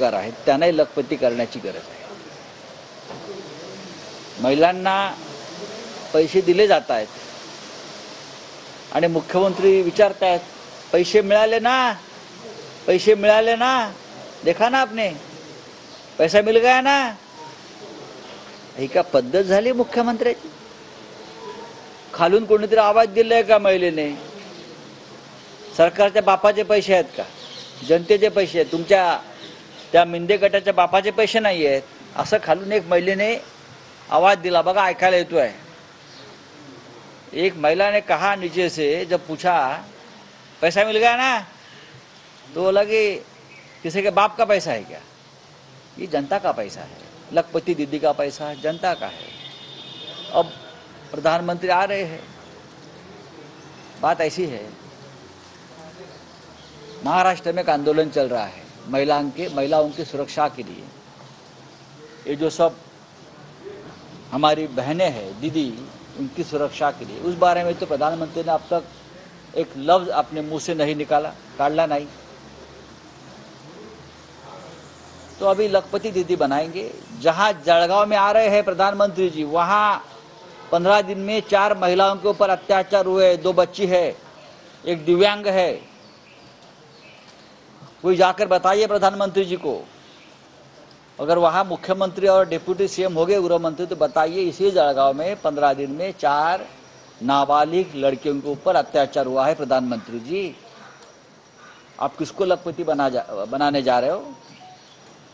बेरोजगार आहेत त्यांनाही लखपती करण्याची गरज आहे. महिलांना पैसे दिले जात आहेत. आणि मुख्यमंत्री विचारतायत पैसे मिळाले ना? पैसे मिळाले ना? देखा ना आपने. पैसा मिल गया ना? ही का पद्धत झाली मुख्यमंत्र्याची? खालून कोणीतरी आवाज दिलाय का महिलेने? सरकारच्या बापाचे पैसे आहेत का? जनतेचे पैसे आहेत. तुमच्या त्या मिंदे गटाच्या बापाचे पैसे नाही आहेत असं खालून एक महिलेने आवाज़ दिला, बघा, ऐकायला येतोय. एक महिला ने कहा नीचे से, जब पूछा, पैसा मिल गया ना? तो बोला कि, किसी के बाप का पैसा है क्या? ये जनता का पैसा है। लखपति दीदी का पैसा जनता का है। अब प्रधानमंत्री आ रहे हैं। बात ऐसी है। महाराष्ट्र में एक आंदोलन चल रहा है। महिलाओं के, महिलाओं की सुरक्षा के लिए। ये जो सब हमारी बहनें हैं, दीदी, उनकी सुरक्षा के लिए। उस बारे में तो प्रधानमंत्री ने अब तक एक लफ्ज अपने मुँह से नहीं निकाला, काटला नहीं। तो अभी लखपति दीदी बनाएँगे। जहाँ जलगांव में आ रहे हैं प्रधानमंत्री जी, वहाँ पंद्रह दिन में चार महिलाओं के ऊपर अत्याचार हुए, दो बच्ची है, एक दिव्यांग है। कोई जाकर बताइए प्रधानमंत्री जी को। अगर वहाँ मुख्यमंत्री और डिप्यूटी सीएम हो गए गृह मंत्री तो बताइए इसी जलगांव में पंद्रह दिन में चार नाबालिग लड़कियों के ऊपर अत्याचार हुआ है प्रधानमंत्री जी। आप किसको लखपति बना जा, बनाने जा रहे हो?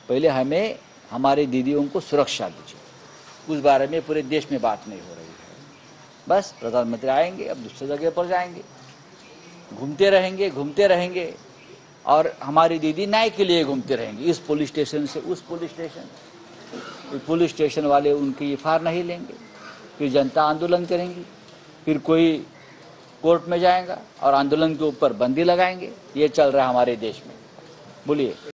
पहले हमें हमारी दीदियों को सुरक्षा दीजिए। उस बारे में पूरे देश में बात नहीं हो रही है। बस प्रधानमंत्री आएँगे अब दूसरे जगह पर जाएँगे। घूमते रहेंगे घूमते रहेंगे। और हमारी दीदी न्याय के लिए घूमते रहेंगे। इस पुलिस स्टेशन से उस पुलिस स्टेशन। पुलिस स्टेशन वाले उनकी एफ़ नहीं लेंगे। फिर जनता आंदोलन करेंगी। फिर कोई कोर्ट में जाएगा और आंदोलन के ऊपर बंदी लगाएँगे। ये चल रहा है हमारे देश में। बोलिए।